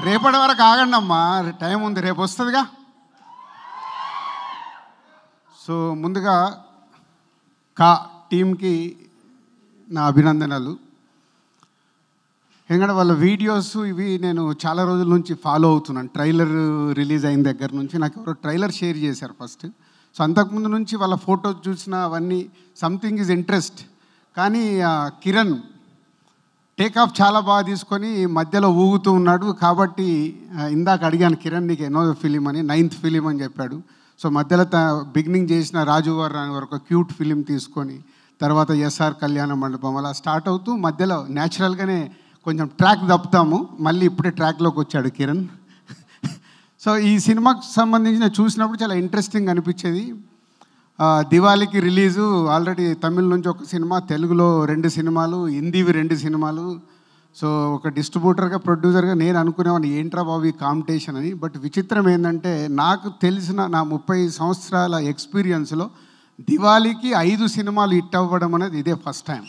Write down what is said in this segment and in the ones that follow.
రేపటి వరకు ఆగండి అమ్మా. టైం ఉంది రేపు వస్తుందిగా. సో ముందుగా కా టీంకి నా అభినందనలు. ఎందుకంటే వాళ్ళ వీడియోస్ ఇవి నేను చాలా రోజుల నుంచి ఫాలో అవుతున్నాను. ట్రైలర్ రిలీజ్ అయిన దగ్గర నుంచి నాకు ఎవరో ట్రైలర్ షేర్ చేశారు ఫస్ట్. సో అంతకుముందు నుంచి వాళ్ళ ఫొటోస్ చూసిన అవన్నీ సంథింగ్ ఈజ్ ఇంట్రెస్ట్. కానీ కిరణ్ టేకాఫ్ చాలా బాగా తీసుకొని మధ్యలో ఊగుతూ ఉన్నాడు. కాబట్టి ఇందాక అడిగాను కిరణ్ నీకు ఎన్నో ఫిలిం అని నైన్త్ ఫిలిం అని చెప్పాడు. సో మధ్యలో త బిగినింగ్ చేసిన రాజు గారు అని ఒక క్యూట్ ఫిలిం తీసుకొని తర్వాత ఎస్ఆర్ కళ్యాణ మండపం అలా స్టార్ట్ అవుతూ మధ్యలో న్యాచురల్గానే కొంచెం ట్రాక్ తప్పుతాము. మళ్ళీ ఇప్పుడే ట్రాక్లోకి వచ్చాడు కిరణ్. సో ఈ సినిమాకు సంబంధించిన చూసినప్పుడు చాలా ఇంట్రెస్టింగ్ అనిపించేది. దివాళీకి రిలీజు ఆల్రెడీ తమిళ నుంచి ఒక సినిమా తెలుగులో రెండు సినిమాలు హిందీవి రెండు సినిమాలు. సో ఒక డిస్ట్రిబ్యూటర్గా ప్రొడ్యూసర్గా నేను అనుకునేవాడిని ఏంట్రా బాబు ఈ కాంపిటీషన్ అని. బట్ విచిత్రం ఏంటంటే నాకు తెలిసిన నా ముప్పై సంవత్సరాల ఎక్స్పీరియన్స్లో దివాళీకి ఐదు సినిమాలు హిట్ అవ్వడం అనేది ఇదే ఫస్ట్ టైం.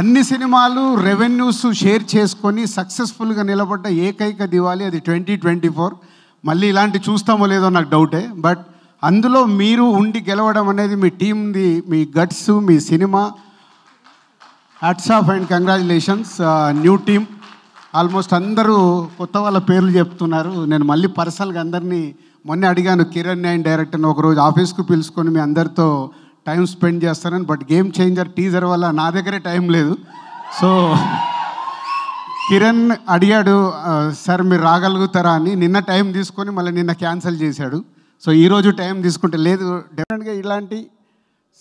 అన్ని సినిమాలు రెవెన్యూస్ షేర్ చేసుకొని సక్సెస్ఫుల్గా నిలబడ్డ ఏకైక దివాళీ అది ట్వంటీ ట్వంటీ ఫోర్. మళ్ళీ ఇలాంటి చూస్తామో లేదో నాకు డౌటే బట్ అందులో మీరు ఉండి గెలవడం అనేది మీ టీంది మీ గట్స్ మీ cinema. Hats off and congratulations new team almost అందరూ కొత్త వాళ్ళ పేర్లు చెప్తున్నారు. నేను మళ్ళీ పర్సనల్గా అందరినీ మొన్న అడిగాను కిరణ్ అండ్ డైరెక్టర్ని ఒకరోజు ఆఫీస్కు పిలుచుకొని మీ అందరితో టైం స్పెండ్ చేస్తానని బట్ గేమ్ చేంజర్ టీజర్ వల్ల నా దగ్గరే టైం లేదు. సో కిరణ్ అడిగాడు సార్ మీరు రాగలుగుతారా అని. నిన్న టైం తీసుకొని మళ్ళీ నిన్న క్యాన్సిల్ చేశాడు. సో ఈరోజు టైం తీసుకుంటే లేదు. డెఫినెట్గా ఇలాంటి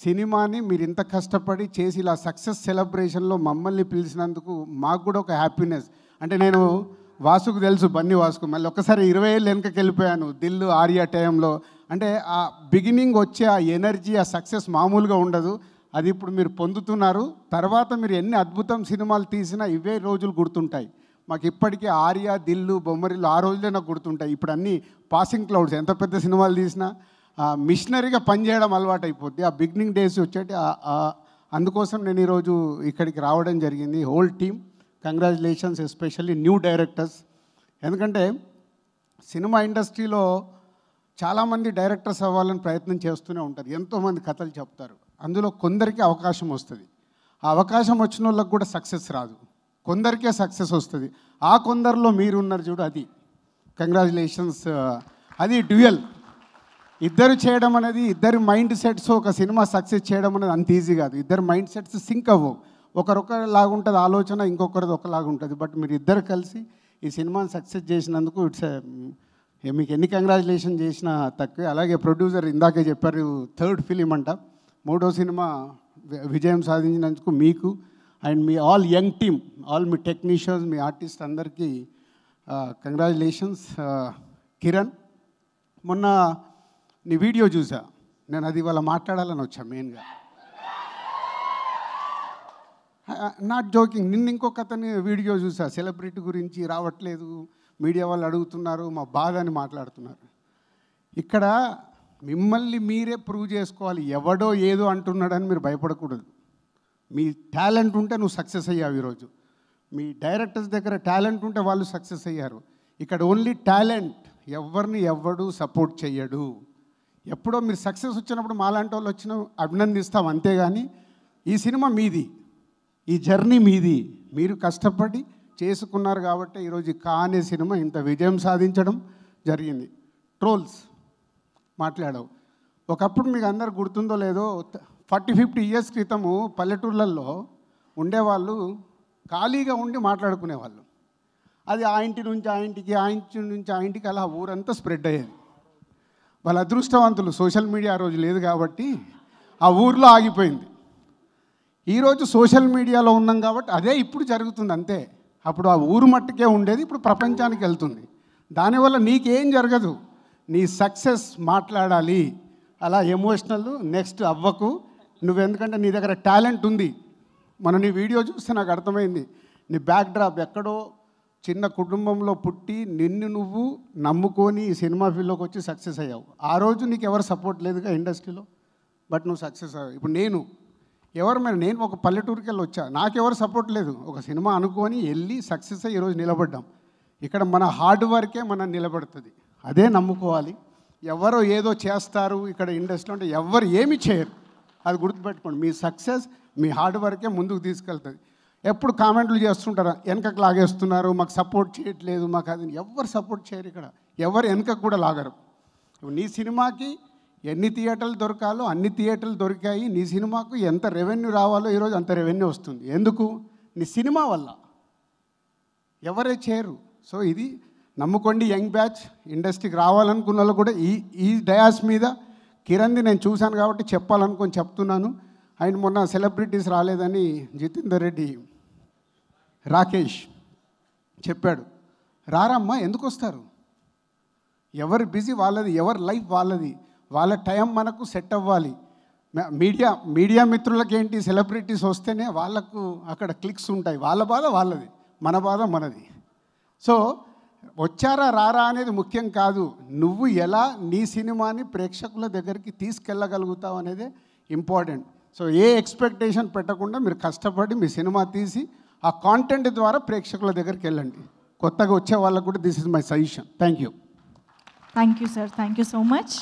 సినిమాని మీరు ఇంత కష్టపడి చేసి ఇలా సక్సెస్ సెలబ్రేషన్లో మమ్మల్ని పిలిచినందుకు మాకు కూడా ఒక హ్యాపీనెస్. అంటే నేను వాసుకు తెలుసు బన్నీ వాసుకు. మళ్ళీ ఒక్కసారి ఇరవై ఏళ్ళు వెనకకి వెళ్ళిపోయాను దిల్లు ఆర్యా టైంలో. అంటే ఆ బిగినింగ్ వచ్చే ఆ ఎనర్జీ ఆ సక్సెస్ మామూలుగా ఉండదు. అది ఇప్పుడు మీరు పొందుతున్నారు. తర్వాత మీరు ఎన్ని అద్భుతం సినిమాలు తీసినా ఇవే రోజులు గుర్తుంటాయి. మాకు ఇప్పటికీ ఆర్య దిల్లు బొమ్మరిలు ఆ రోజులే నాకు గుర్తుంటాయి. ఇప్పుడు అన్ని పాసింగ్ క్లౌడ్స్ ఎంత పెద్ద సినిమాలు తీసినా ఆ మిషనరీగా పనిచేయడం అలవాటు అయిపోద్ది ఆ బిగినింగ్ డేస్ వచ్చేటి అందుకోసం నేను ఈరోజు ఇక్కడికి రావడం జరిగింది. Whole team congratulations especially new directors ఎందుకంటే సినిమా ఇండస్ట్రీలో చాలామంది డైరెక్టర్స్ అవ్వాలని ప్రయత్నం చేస్తూనే ఉంటారు. ఎంతోమంది కథలు చెప్తారు. అందులో కొందరికి అవకాశం వస్తుంది. ఆ అవకాశం వచ్చిన వాళ్ళకి కూడా సక్సెస్ రాదు. కొందరికే సక్సెస్ వస్తుంది. ఆ కొందరిలో మీరు ఉన్నారు చూడు అది. కంగ్రాచులేషన్స్ uh, అది డ్యూయల్. ఇద్దరు చేయడం అనేది ఇద్దరు మైండ్ సెట్స్ ఒక సినిమా సక్సెస్ చేయడం అనేది అంత ఈజీ కాదు. ఇద్దరు మైండ్ సెట్స్ సింక్ అవ్వవు. ఒకరొకలాగా ఉంటుంది ఆలోచన ఇంకొకరిది ఒకలాగా ఉంటుంది. బట్ మీరు ఇద్దరు కలిసి ఈ సినిమాని సక్సెస్ చేసినందుకు ఇట్స్ uh, మీకు ఎన్ని కంగ్రాచులేషన్ చేసినా తక్కువే. అలాగే ప్రొడ్యూసర్ ఇందాకే చెప్పారు థర్డ్ ఫిలిం అంట. మూడో సినిమా వి- విజయం సాధించినందుకు మీకు అండ్ మీ ఆల్ యంగ్ టీమ్ ఆల్ మీ టెక్నీషియన్స్ మీ ఆర్టిస్ట్ అందరికీ కంగ్రాచులేషన్స్. కిరణ్ మొన్న నీ వీడియో చూసా. నేను అది ఇవాళ మాట్లాడాలని వచ్చా మెయిన్గా. నాట్ జోకింగ్ నిన్న ఇంకొక అతని వీడియో చూసా. సెలబ్రిటీ గురించి రావట్లేదు. మీడియా వాళ్ళు అడుగుతున్నారు మా బాధ అని మాట్లాడుతున్నారు. ఇక్కడ మిమ్మల్ని మీరే ప్రూవ్ చేసుకోవాలి. ఎవడో ఏదో అంటున్నాడని మీరు భయపడకూడదు. మీ టాలెంట్ ఉంటే నువ్వు సక్సెస్ అయ్యావు ఈరోజు. మీ డైరెక్టర్స్ దగ్గర టాలెంట్ ఉంటే వాళ్ళు సక్సెస్ అయ్యారు. ఇక్కడ ఓన్లీ టాలెంట్ ఎవరిని ఎవడు సపోర్ట్ చెయ్యడు. ఎప్పుడో మీరు సక్సెస్ వచ్చినప్పుడు మాలాంటి వాళ్ళు వచ్చిన అభినందిస్తాం అంతేగాని ఈ సినిమా మీది. ఈ జర్నీ మీది. మీరు కష్టపడి చేసుకున్నారు కాబట్టి ఈరోజు కానే కా అనే సినిమా ఇంత విజయం సాధించడం జరిగింది. ట్రోల్స్. మాట్లాడవు. ఒకప్పుడు మీకు అందరు గుర్తుందో లేదో ఫార్టీ ఫిఫ్టీ ఇయర్స్ క్రితము పల్లెటూర్లలో ఉండేవాళ్ళు ఖాళీగా ఉండి మాట్లాడుకునేవాళ్ళు. అది ఆ ఇంటి నుంచి ఆ ఇంటికి ఆ ఇంటి నుంచి ఆ ఇంటికి అలా ఊరంతా స్ప్రెడ్ అయ్యేది. వాళ్ళ అదృష్టవంతులు సోషల్ మీడియా ఆ రోజు లేదు కాబట్టి ఆ ఊర్లో ఆగిపోయింది. ఈరోజు సోషల్ మీడియాలో ఉన్నాం కాబట్టి అదే ఇప్పుడు జరుగుతుంది అంతే. అప్పుడు ఆ ఊరు మట్టుకే ఉండేది ఇప్పుడు ప్రపంచానికి వెళ్తుంది. దానివల్ల నీకేం జరగదు. నీ సక్సెస్ మాట్లాడాలి. అలా ఎమోషనల్ నెక్స్ట్ అవ్వకు. నువ్వు ఎందుకంటే నీ దగ్గర టాలెంట్ ఉంది. మన నీ వీడియో చూస్తే నాకు అర్థమైంది. నీ బ్యాక్ డ్రాప్ ఎక్కడో చిన్న కుటుంబంలో పుట్టి నిన్ను నువ్వు నమ్ముకొని ఈ సినిమా ఫీల్డ్లోకి వచ్చి సక్సెస్ అయ్యావు. ఆ రోజు నీకు ఎవరు సపోర్ట్ లేదుగా ఇండస్ట్రీలో? బట్ నువ్వు సక్సెస్ అయ్యావు. ఇప్పుడు నేను ఎవరు మరి నేను ఒక పల్లెటూరుకి వెళ్ళి వచ్చా. నాకెవరు సపోర్ట్ లేదు. ఒక సినిమా అనుకొని వెళ్ళి సక్సెస్ అయ్యి ఈరోజు నిలబడ్డాం. ఇక్కడ మన హార్డ్ వర్కే మనం నిలబడుతుంది. అదే నమ్ముకోవాలి. ఎవరో ఏదో చేస్తారు ఇక్కడ ఇండస్ట్రీలో అంటే ఎవరు ఏమి చేయరు. అది గుర్తుపెట్టుకోండి. మీ సక్సెస్ మీ హార్డ్ వర్కే ముందుకు తీసుకెళ్తుంది. ఎప్పుడు కామెంట్లు చేస్తుంటారు? వెనకకు లాగేస్తున్నారు మాకు సపోర్ట్ చేయట్లేదు మాకు అది ఎవరు సపోర్ట్ చేయరు ఇక్కడ. ఎవరు వెనకకు కూడా లాగరు. నీ సినిమాకి ఎన్ని థియేటర్లు దొరకాలో అన్ని థియేటర్లు దొరికాయి. నీ సినిమాకు ఎంత రెవెన్యూ రావాలో ఈరోజు అంత రెవెన్యూ వస్తుంది. ఎందుకు? నీ సినిమా వల్ల. ఎవరే చేయరు. సో ఇది నమ్ముకోండి యంగ్ బ్యాచ్. ఇండస్ట్రీకి రావాలనుకున్న వాళ్ళు కూడా ఈ ఈ డయాస్ మీద కిరణ్ది నేను చూశాను కాబట్టి చెప్పాలనుకొని చెప్తున్నాను. ఆయన మొన్న సెలబ్రిటీస్ రాలేదని జితేందర్ రెడ్డి రాకేష్ చెప్పాడు. రారమ్మా ఎందుకు వస్తారు ఎవరి బిజీ వాళ్ళది ఎవరి లైఫ్ వాళ్ళది? వాళ్ళ టైం మనకు సెట్ అవ్వాలి. మీడియా మీడియా మిత్రులకి ఏంటి సెలబ్రిటీస్ వస్తేనే వాళ్ళకు అక్కడ క్లిక్స్ ఉంటాయి. వాళ్ళ బాధ వాళ్ళది మన బాధ మనది. సో వచ్చారా రారా అనేది ముఖ్యం కాదు. నువ్వు ఎలా నీ సినిమాని ప్రేక్షకుల దగ్గరికి తీసుకెళ్ళగలుగుతావు అనేది ఇంపార్టెంట్. సో ఏ ఎక్స్పెక్టేషన్ పెట్టకుండా మీరు కష్టపడి మీ సినిమా తీసి ఆ కాంటెంట్ ద్వారా ప్రేక్షకుల దగ్గరికి వెళ్ళండి. కొత్తగా వచ్చే వాళ్ళకు కూడా this is my suggestion. Thank you. Thank you sir thank you so much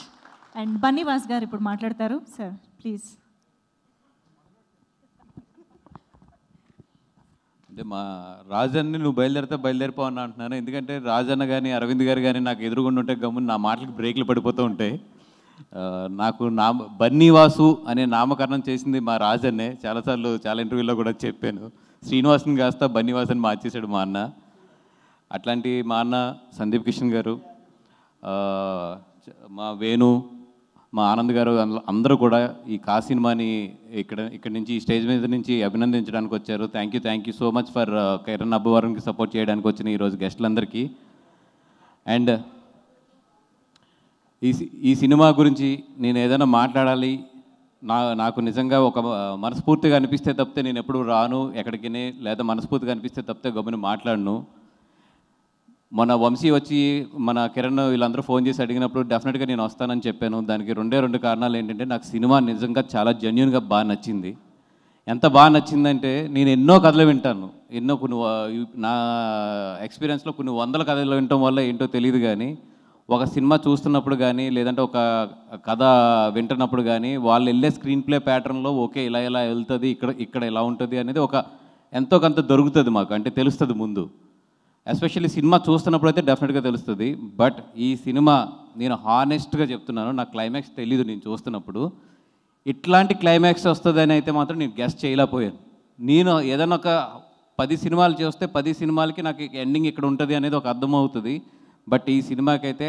and Bunny Vas గారు ఇప్పుడు మాట్లాడతారు. సార్ ప్లీజ్ అంటే మా రాజన్ని నువ్వు బయలుదేరితే బయలుదేరిపో అని అంటున్నాను. ఎందుకంటే రాజన్న కానీ అరవింద్ గారు కానీ నాకు ఎదురుగుండి ఉంటే గమ్మున నా మాటలకు బ్రేక్లు పడిపోతూ ఉంటాయి. నాకు నా బన్నీవాసు అనే నామకరణం చేసింది మా రాజన్నే. చాలాసార్లు చాలా ఇంటర్వ్యూలో కూడా చెప్పాను. శ్రీనివాసుని కాస్త బన్నీవాస్ అని మార్చేశాడు మా అన్న. అట్లాంటి మా అన్న సందీప్ కిషన్ గారు మా వేణు మా ఆనంద్ గారు అందరూ కూడా ఈ కా సినిమాని ఇక్కడ ఇక్కడ నుంచి ఈ స్టేజ్ మీద నుంచి అభినందించడానికి వచ్చారు. Thank you thank you so much for Kiran అబ్బవరంకి support చేయడానికి వచ్చిన ఈరోజు గెస్టులందరికీ. అండ్ ఈ ఈ సినిమా గురించి నేను ఏదైనా మాట్లాడాలి నా నాకు నిజంగా ఒక మనస్ఫూర్తిగా అనిపిస్తే తప్పితే నేను ఎప్పుడు రాను ఎక్కడికి లేదా మనస్ఫూర్తిగా అనిపిస్తే తప్పితే గమని మాట్లాడను. మన వంశీ వచ్చి మన కిరణ్ వీళ్ళందరూ ఫోన్ చేసి అడిగినప్పుడు డెఫినెట్గా నేను వస్తానని చెప్పాను. దానికి రెండే రెండు కారణాలు ఏంటంటే నాకు సినిమా నిజంగా చాలా జెన్యున్గా బాగా నచ్చింది. ఎంత బాగా నచ్చిందంటే నేను ఎన్నో కథలు వింటాను. ఎన్నో కొన్ని నా ఎక్స్పీరియన్స్లో కొన్ని వందల కథలు వినటం వల్ల ఏంటో తెలియదు కానీ ఒక సినిమా చూస్తున్నప్పుడు కానీ లేదంటే ఒక కథ వింటున్నప్పుడు కానీ వాళ్ళు వెళ్ళే స్క్రీన్ ప్లే ప్యాటర్న్లో ఓకే ఇలా ఇలా వెళ్తుంది ఇక్కడ ఇక్కడ ఇలా ఉంటుంది అనేది ఒక ఎంతో కొంత దొరుకుతుంది మాకు అంటే తెలుస్తుంది ముందు. ఎస్పెషల్లీ సినిమా చూస్తున్నప్పుడు అయితే డెఫినెట్గా తెలుస్తుంది. బట్ ఈ సినిమా నేను హానెస్ట్గా చెప్తున్నాను నా క్లైమాక్స్ తెలీదు నేను చూస్తున్నప్పుడు. ఇట్లాంటి క్లైమాక్స్ వస్తుందని అయితే మాత్రం నేను గెస్ట్ చేయలేకపోయాను. నేను ఏదైనా ఒక పది సినిమాలు చూస్తే పది సినిమాలకి నాకు ఎండింగ్ ఇక్కడ ఉంటుంది అనేది ఒక అర్థం అవుతుంది బట్ ఈ సినిమాకైతే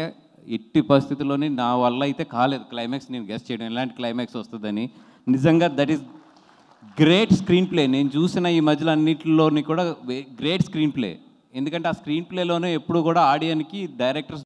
ఎట్టి పరిస్థితుల్లోని నా వల్ల అయితే కాలేదు క్లైమాక్స్ నేను గెస్ట్ చేయడం ఎలాంటి క్లైమాక్స్ వస్తుందని. నిజంగా that is great screenplay. నేను చూసిన ఈ మధ్యలో అన్నింటిలోని కూడా గ్రేట్ స్క్రీన్ ప్లే. ఎందుకంటే ఆ స్క్రీన్ ప్లేలోనే ఎప్పుడు కూడా ఆడియన్కి డైరెక్టర్స్